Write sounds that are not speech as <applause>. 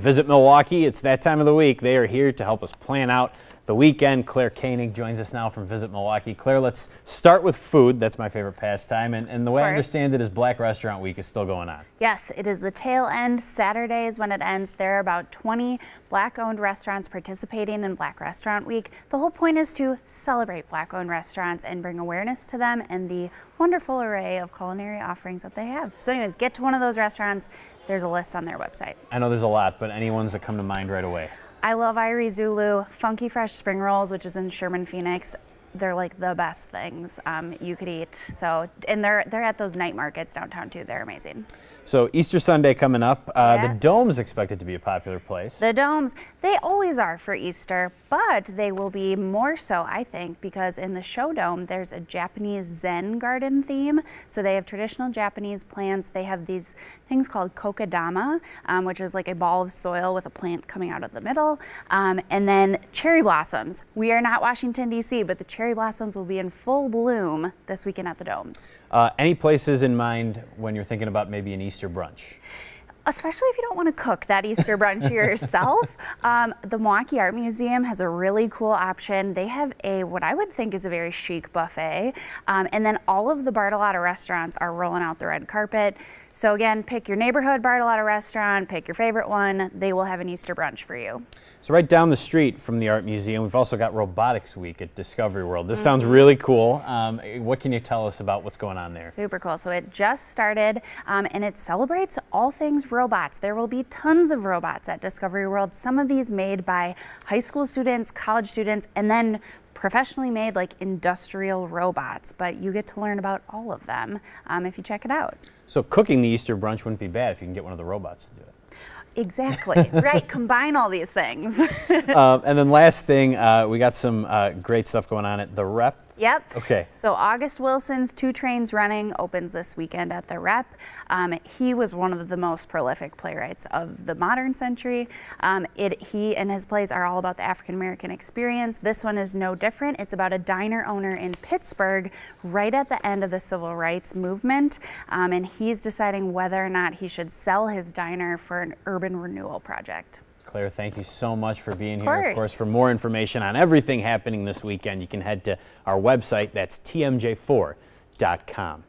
Visit Milwaukee. It's that time of the week. They are here to help us plan out the weekend. Claire Koenig joins us now from Visit Milwaukee. Claire, let's start with food. That's my favorite pastime. And, and the way I understand it is Black Restaurant Week is still going on. Yes, it is the tail end. Saturday is when it ends. There are about 20 black owned restaurants participating in Black Restaurant Week. The whole point is to celebrate black owned restaurants and bring awareness to them and the wonderful array of culinary offerings that they have. So anyways, get to one of those restaurants. There's a list on their website. I know there's a lot, but any ones that come to mind right away? I love Irie Zulu, Funky Fresh Spring Rolls, which is in Sherman, Phoenix they're like the best things um, you could eat. So, and they're they're at those night markets downtown too. They're amazing. So Easter Sunday coming up. Uh, yeah. The Dome's expected to be a popular place. The Domes, they always are for Easter, but they will be more so, I think, because in the Show Dome there's a Japanese Zen garden theme. So they have traditional Japanese plants. They have these things called kokedama, um, which is like a ball of soil with a plant coming out of the middle, um, and then cherry blossoms. We are not Washington D.C., but the cherry blossoms will be in full bloom this weekend at the Domes. Uh, any places in mind when you're thinking about maybe an Easter brunch? Especially if you don't want to cook that Easter brunch <laughs> yourself. Um, the Milwaukee Art Museum has a really cool option. They have a, what I would think is a very chic buffet. Um, and then all of the Bartolotta restaurants are rolling out the red carpet. So again, pick your neighborhood Bartolotta restaurant, pick your favorite one. They will have an Easter brunch for you. So right down the street from the Art Museum, we've also got Robotics Week at Discovery World. This mm -hmm. sounds really cool. Um, what can you tell us about what's going on there? Super cool. So it just started um, and it celebrates all things robots. There will be tons of robots at Discovery World. Some of these made by high school students, college students, and then professionally made like industrial robots, but you get to learn about all of them um, if you check it out. So cooking the Easter brunch wouldn't be bad if you can get one of the robots to do it. Exactly, <laughs> right. Combine all these things. um, <laughs> and then last thing, uh, we got some uh, great stuff going on at the Rep Yep. Okay. So August Wilson's Two Trains Running opens this weekend at the Rep. Um, he was one of the most prolific playwrights of the modern century. Um, it, he and his plays are all about the African American experience. This one is no different. It's about a diner owner in Pittsburgh right at the end of the civil rights movement. Um, and he's deciding whether or not he should sell his diner for an urban renewal project. Claire, thank you so much for being of here. Of course, for more information on everything happening this weekend, you can head to our website. That's tmj4.com.